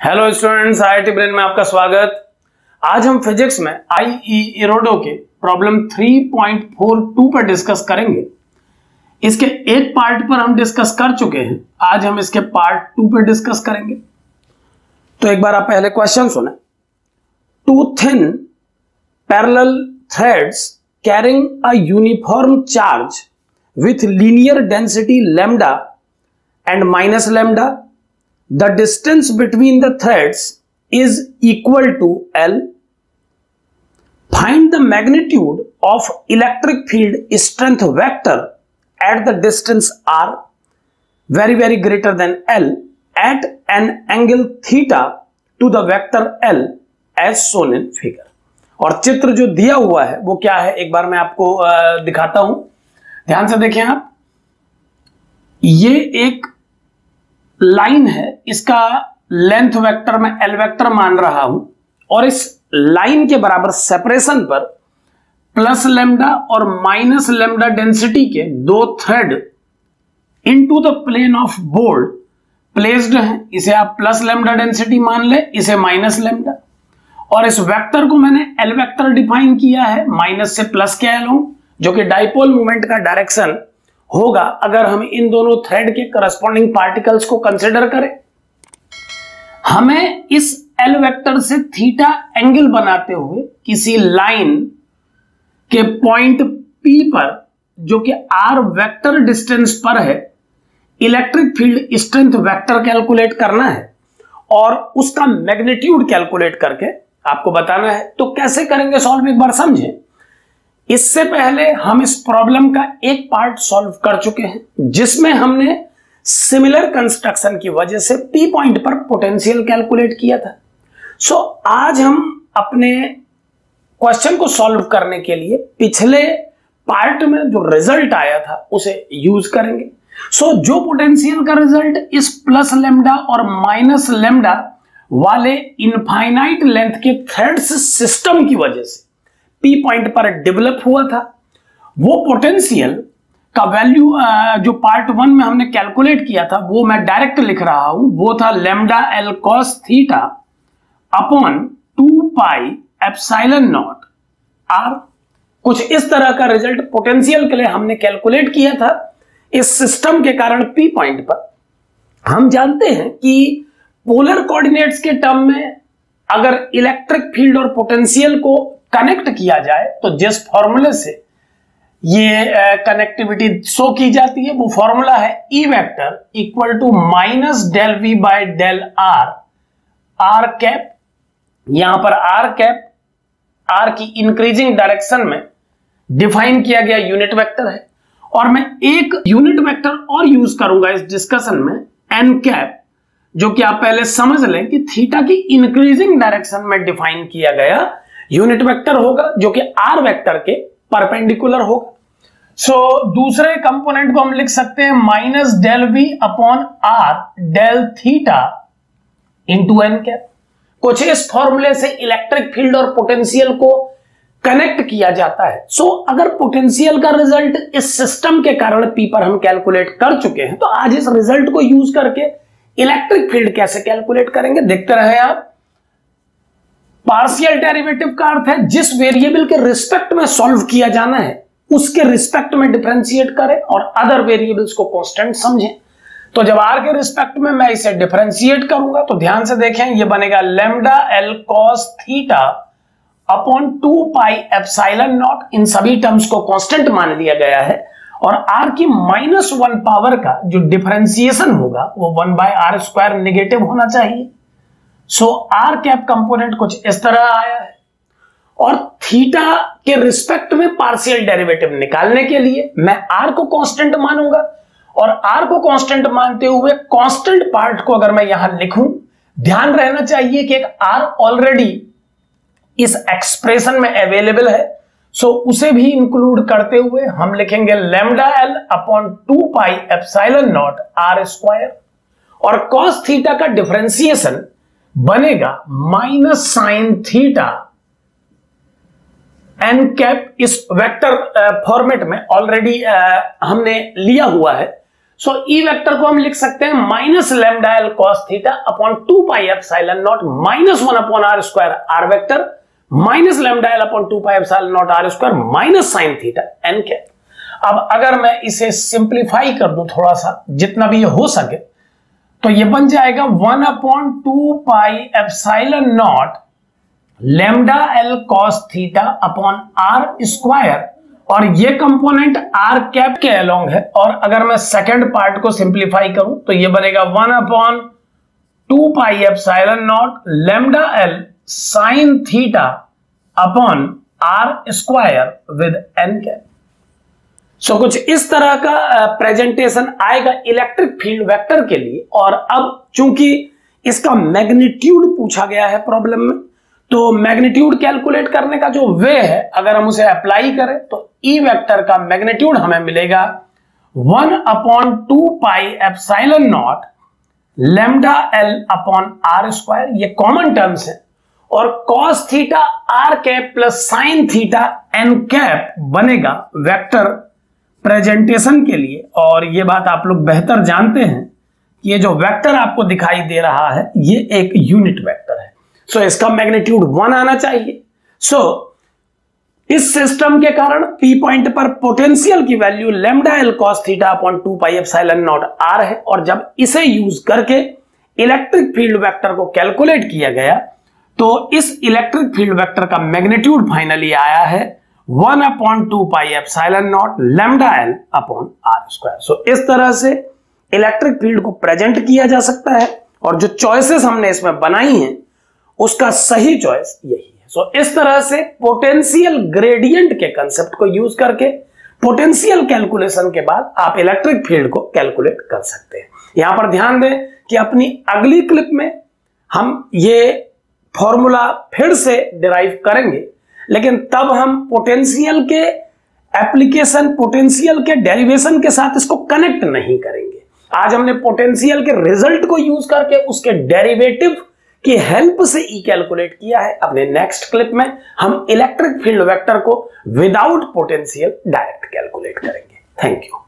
Hello students IIT brain में आपका स्वागत। आज हम फिजिक्स में आईई इरोडो e के प्रॉब्लम 3.42 पर डिस्कस करेंगे। इसके एक पार्ट पर हम डिस्कस कर चुके हैं। आज हम इसके पार्ट टू पर डिस्कस करेंगे। तो एक बार आप पहले क्वेश्चन सुने। Two thin parallel threads carrying a uniform charge with linear density lambda and minus lambda the distance between the threads is equal to L. Find the magnitude of electric field strength vector at the distance R very very greater than L at an angle theta to the vector L as shown in figure. और चित्र जो दिया हुआ है वो क्या है एक बार मैं आपको दिखाता हूँ ध्यान से देखें आप ये एक लाइन है, इसका लेंथ वेक्टर में एल वेक्टर मान रहा हूँ, और इस लाइन के बराबर सेपरेशन पर प्लस लेमडा और माइनस लेमडा डेंसिटी के दो thread into the plane of board placed है। इसे आप प्लस लेमडा डेंसिटी मान ले, इसे माइनस लेमडा और इस वेक्टर को मैंने एल वेक्टर डिफाइन किया है माइनस से प्लस के एल जो कि डाइपोल मूवमेंट का डायरेक्शन होगा अगर हम इन दोनों थ्रेड के करस्पॉन्डिंग पार्टिकल्स को कंसिडर करें। हमें इस एल वेक्टर से थीटा एंगल बनाते हुए किसी लाइन के पॉइंट पी पर, जो कि आर वेक्टर डिस्टेंस पर है electric field strength vector calculate करना है और उसका मैग्नीट्यूड कैलकुलेट करके आपको बताना है। तो कैसे करेंगे सॉल्व एक बार समझें। इससे पहले हम इस प्रॉब्लम का एक पार्ट सॉल्व कर चुके हैं जिसमें हमने सिमिलर कंस्ट्रक्शन की वजह से पी पॉइंट पर पोटेंशियल कैलकुलेट किया था। सो so, आज हम अपने क्वेश्चन को सॉल्व करने के लिए पिछले पार्ट में जो रिज़ल्ट आया था उसे यूज़ करेंगे। सो so, जो पोटेंशियल का रिज़ल्ट इस प्लस लेमडा और माइनस लेमडा वाले इनफाइनाइट लेंथ के थ्रेड्स सिस्टम की वजह से पी पॉइंट पर डेवलप हुआ था। वो पोटेंशियल का वैल्यू जो पार्ट वन में हमने कैलकुलेट किया था, वो मैं डायरेक्ट लिख रहा हूँ, वो था lambda L cos theta upon two pi epsilon naught R कुछ इस तरह का रिज़ल्ट पोटेंशियल के लिए हमने कैलकुलेट किया था इस सिस्टम के कारण पी पॉइंट पर। हम जानते हैं कि पोलर कोऑर्डिनेट्स के टर्म में अगर इलेक्ट्रिक फ़ील्ड और पोटेंशियल को कनेक्ट किया जाए तो जिस फॉर्मूले से ये कनेक्टिविटी शो की जाती है, वो फॉर्मूला है E vector equal to minus del V by del R R cap यहाँ पर आर कैप आर की इंक्रीजिंग डायरेक्शन में डिफाइन किया गया यूनिट वेक्टर है। और मैं एक यूनिट वेक्टर और यूज़ करूँगा इस डिस्कशन में एन कैप जो कि आप पहले समझ लें कि थीटा की इंक्रीजिंग डायरेक्शन में डिफाइन किया गया यूनिट वेक्टर होगा जो कि आर वेक्टर के परपेंडिकुलर होगा। सो so, दूसरे कंपोनेंट को हम लिख सकते हैं minus del V upon R del theta into N cap. कुछ इस फॉर्मूले से इलेक्ट्रिक फ़ील्ड और पोटेंशियल को कनेक्ट किया जाता है। सो so, अगर पोटेंशियल का रिज़ल्ट इस सिस्टम के कारण पी पर हम कैलकुलेट कर चुके हैं तो आज इस रिज़ल्ट को यूज़ करके इलेक्ट्रिक फ़ील्ड कैसे कैलकुलेट करेंगे देखते रहे आप। पार्शियल डेरिवेटिव का अर्थ है जिस वेरिएबल के रिस्पेक्ट में सॉल्व किया जाना है, उसके रिस्पेक्ट में डिफ्रेंशिएट करें और अदर वेरिएबल्स को कांस्टेंट समझें। तो जब आर के रिस्पेक्ट में मैं इसे डिफ्रेंशिएट करूँगा तो ध्यान से देखें, ये बनेगा lambda L cos theta upon two pi epsilon naught इन सभी टर्म्स को कांस्टेंट मान लिया गया है और आर की माइनस वन पावर का जो डिफ्रेंसिएशन होगा, वो one by R square negative होना चाहिए। सो आर कैप कंपोनेंट कुछ इस तरह आया है। और थीटा के रिस्पेक्ट में पार्शियल डेरिवेटिव निकालने के लिए मैं आर को कांस्टेंट मानूँगा। और आर को कांस्टेंट मानते हुए कांस्टेंट पार्ट को अगर मैं यहाँ लिखूं, ध्यान रहना चाहिए कि एक आर ऑलरेडी इस एक्सप्रेशन में अवेलेबल है। सो उसे भी इंक्लूड करते हुए हम लिखेंगे lambda L upon two pi epsilon naught R square और कॉस थीटा का डिफरेंशिएशन बनेगा। Minus sine theta N cap इस वेक्टर फॉर्मेट में ऑलरेडी हमने लिया हुआ है। सो ई वेक्टर को हम लिख सकते हैं minus lambda L cos theta upon two pi epsilon naught minus one upon R square R vector, minus lambda L upon two pi epsilon naught R square minus sine theta N cap. अब अगर मैं इसे simplify कर दूँ थोड़ा सा, जितना भी ये हो सके तो ये बन जाएगा one upon two pi epsilon naught lambda L cos theta upon R square. और ये कंपोनेंट आर कैप के अलोंग है। और अगर मैं सेकंड पार्ट को सिंप्लीफाई करूँ तो ये बनेगा one upon two pi epsilon naught lambda L sine theta upon R square with N cap. So कुछ इस तरह का प्रेजेंटेशन आएगा इलेक्ट्रिक फ़ील्ड वेक्टर के लिए और अब चूँकि इसका मैग्नीट्यूड पूछा गया है प्रॉब्लम में तो मैग्नीट्यूड कैलकुलेट करने का जो वे है, अगर हम उसे अप्लाई करें तो ई वेक्टर का मैग्नीट्यूड हमें मिलेगा one upon two pi epsilon naught lambda L upon R square ये कॉमन टर्म्स है। और cos theta R cap plus sine theta N cap बनेगा वेक्टर प्रेजेंटेशन के लिए और ये बात आप लोग बेहतर जानते हैं कि ये जो वेक्टर आपको दिखाई दे रहा है ये एक यूनिट वेक्टर है। सो so, इसका मैग्नीट्यूड वन आना चाहिए। सो so, इस सिस्टम के कारण पी पॉइंट पर पोटेंशियल की value lambda L cos theta upon two pi epsilon naught R है और जब इसे यूज़ करके इलेक्ट्रिक फ़ील्ड वेक्टर को कैलकुलेट किया गया तो इस इलेक्ट्रिक फ़ील्ड वेक्टर का मैग्नीट्यूड फाइनली आया है one upon two pi epsilon naught lambda L upon R square. So इस तरह से इलेक्ट्रिक फ़ील्ड को प्रेजेंट किया जा सकता है और जो चॉइसेस हमने इसमें बनाई हैं उसका सही चॉइस यही है। सो so, इस तरह से पोटेंशियल ग्रेडियंट के कंसेप्ट को यूज़ करके पोटेंशियल कैलकुलेशन के बाद आप इलेक्ट्रिक फ़ील्ड को कैलकुलेट कर सकते हैं। यहाँ पर ध्यान दें कि अपनी अगली क्लिप में हम ये फॉर्मूला फिर से डिराइव करेंगे। लेकिन तब हम पोटेंशियल के एप्लीकेशन पोटेंशियल के डेरिवेशन के साथ इसको कनेक्ट नहीं करेंगे। आज हमने पोटेंशियल के रिज़ल्ट को यूज़ करके उसके डेरिवेटिव की हेल्प से ई कैलकुलेट किया है। अपने नेक्स्ट क्लिप में हम इलेक्ट्रिक फ़ील्ड वेक्टर को विदाउट पोटेंशियल डायरेक्ट कैलकुलेट करेंगे। Thank you